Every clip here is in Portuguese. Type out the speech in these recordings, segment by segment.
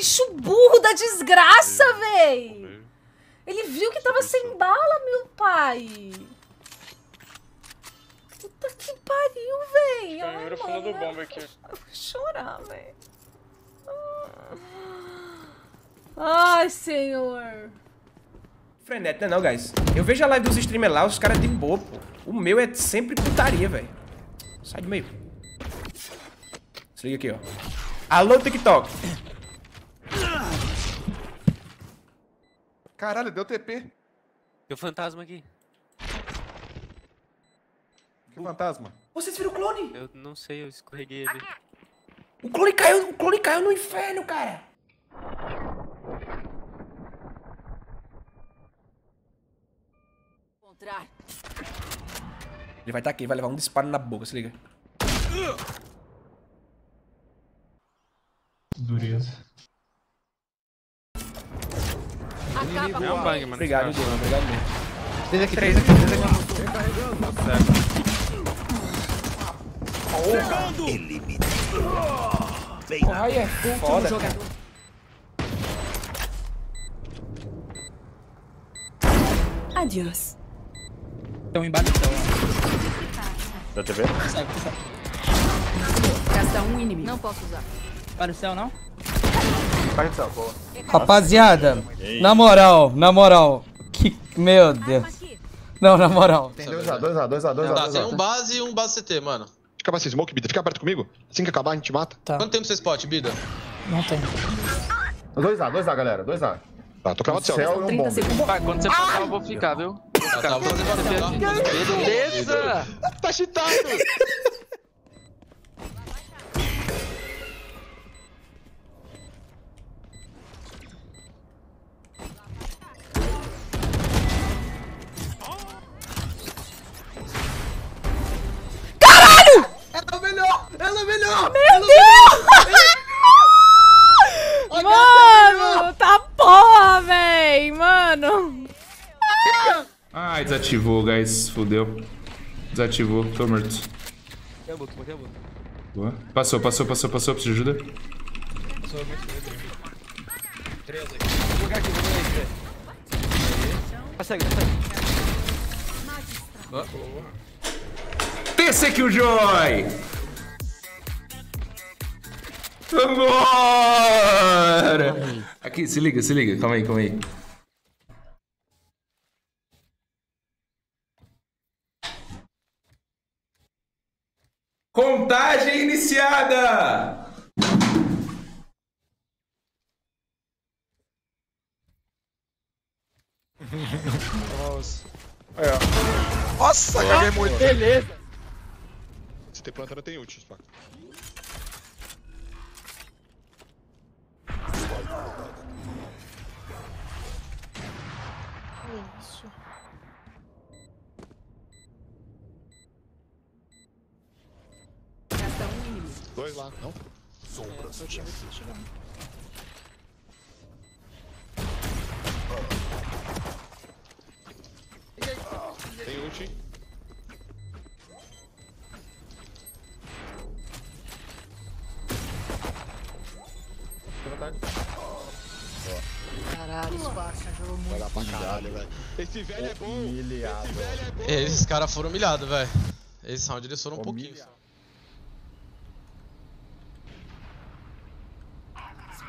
Bicho burro da desgraça, véi! Ele viu que tava sem bala, meu pai! Puta que pariu, véi! Ai, Primeiro fundo do mano, bomba aqui. Eu vou chorar, véi. Ai, senhor. Frenético, né não, guys? Eu vejo a live dos streamers lá, os caras de boa, pô. O meu é sempre putaria, velho. Sai do meio. Se liga aqui, ó. Alô, TikTok. Caralho, deu TP. Tem um fantasma aqui. Que fantasma. Vocês viram o clone? Eu não sei, eu escorreguei ali. O clone caiu, o clone caiu no inferno, cara. Encontrar. Ele vai estar aqui, ele vai levar um disparo na boca, se liga. Dureza. Acaba É um bang, mano. Obrigado, Diego, obrigado mesmo. Três aqui, três aqui, três aqui. Porra, aí é foda, cara. Adiós. Um embaixo céu, Da TV? Sai, sai. Gasta um inimigo. Não posso usar. Vai no céu, não? Céu. Rapaziada, na moral, na moral. Que. Meu Deus. Não, na moral. Tem 2A, 2A, 2A, 2A. Tá, tem um base e um base CT, mano. Fica assim, smoke, Bida. Fica perto comigo. Assim que acabar, a gente mata. Quanto tempo você spot, Bida? Não tem. 2A, 2A, galera. 2A. Tá, tô cravado do céu. e um 30 bombe. segundos. Vai, quando você passar, eu vou ficar, viu? Tá, tá, vou fazer barulho, Beleza! Tá cheatado! Desativou, guys. Fudeu. Desativou, tô morto. É luto. Boa. Passou, passou, passou, passou. Precisa de ajuda? Três aqui. Vou jogar aqui, vou jogar aqui, velho. Consegue, consegue. TC Killjoy! Vambora! Aqui, se liga, se liga. Calma aí, calma aí. Contagem iniciada! Nossa, caguei muito. Beleza. Se tem planta, não tem ult, Spaco. Gasta um inimigo. Dois lá, não? Tem ult, hein? Caralho, Spark, jogou muito. Vai dar pra caralho, velho. Esse velho é bom. Humilhado. Esse velho é bom. Esses caras foram humilhados, velho. Esse round eles foram um pouquinho.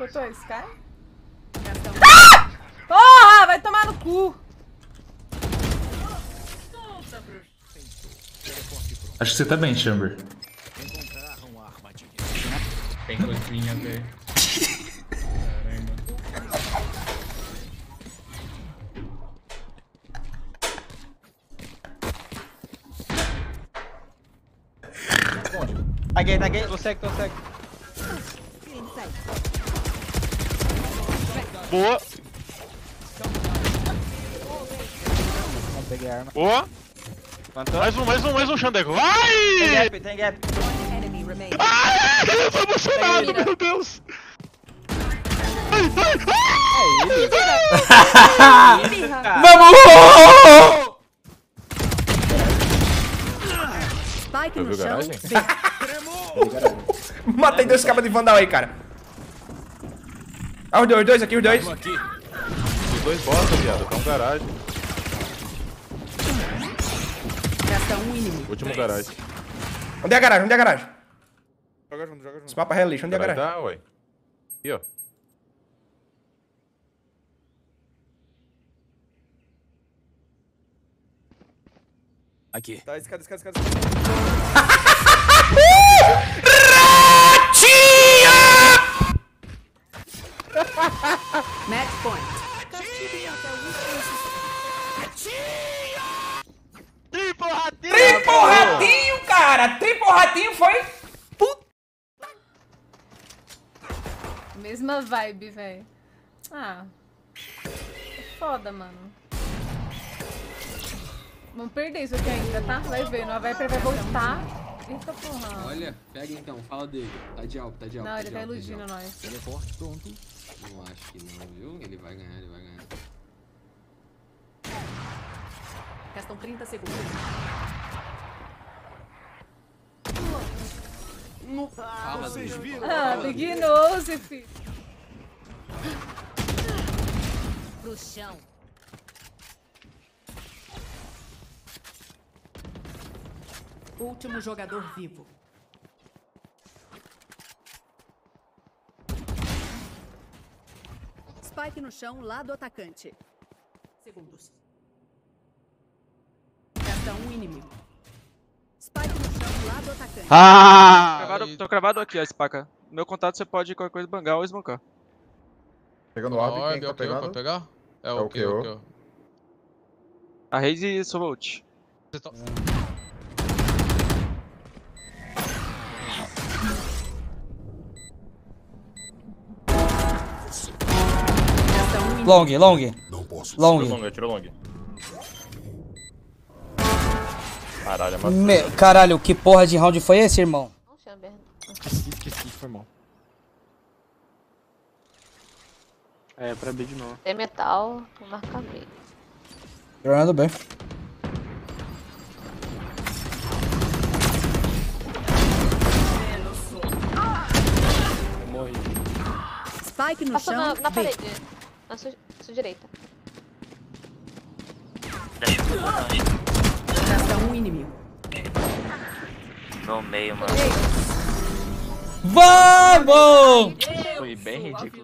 Escutou esse cara? Um. Porra, vai tomar no cu. Acho que você tá bem, Chamber. Tem coisinha, velho. Taguei, taguei. Tô cego, tô Boa! Não peguei a arma. Boa! Plantou. Mais um, mais um, mais um, Xandeco. Tem Vai! gap, tem gap. Enemy remaining. Ai, eu tô emocionado, meu Deus! Ai, ai, ai! Vamos! Spike no chão. Matei dois cabas de vandal aí, cara. Ah, os dois, os dois aqui, os dois. Os dois bosta, viado. Tá um garagem. Resta um inimigo. Último garagem. Onde é a garagem? Onde é a garagem? Joga junto, joga Esse junto. mapa é lixo, onde é a Garagem dá, ué. Aqui, ó. Aqui. Tá, escada, escada, escada. ratinho! Triple ratinho, cara! Triple ratinho foi. Mesma vibe, velho. Ah. É foda, mano. Vamos perder isso aqui ainda, tá? Vai ver. No Viper vai voltar. Eita porra. Olha, pega então, fala dele. Tá de alto, tá de alto. Não, tá ele tá de iludindo nós. Ele é forte, pronto. Não acho que não, viu? Ele vai ganhar, ele vai ganhar. Restam 30 segundos. Fala dele. Ah, Big Nose, filho. Pro chão. Último jogador vivo. Spike no chão, lado atacante. Segundos. Resta um inimigo. Spike no chão, lado atacante. Ah! Cravado, tô cravado aqui, a espaca. No meu contato você pode qualquer coisa bangar ou smocar. Pegando o orb, quem tá é pegando? pegar? É É o o que? KO. o. A Raze e sua ult. Você tá- Resta um inimigo. Long, long. Tirou Long. long, tirou long. Caralho, é uma... Me- Caralho, que porra de round foi esse, irmão? Não, Chamber. Esqueci, foi mal. É, pra B de novo. Tem metal, vou marcar bem. Jogando bem. Eu morri. Spike no Passou chão. na, na B. parede. Na sua, sua direita. Resta um inimigo. No meio, mano. Vamos! Foi bem ridículo.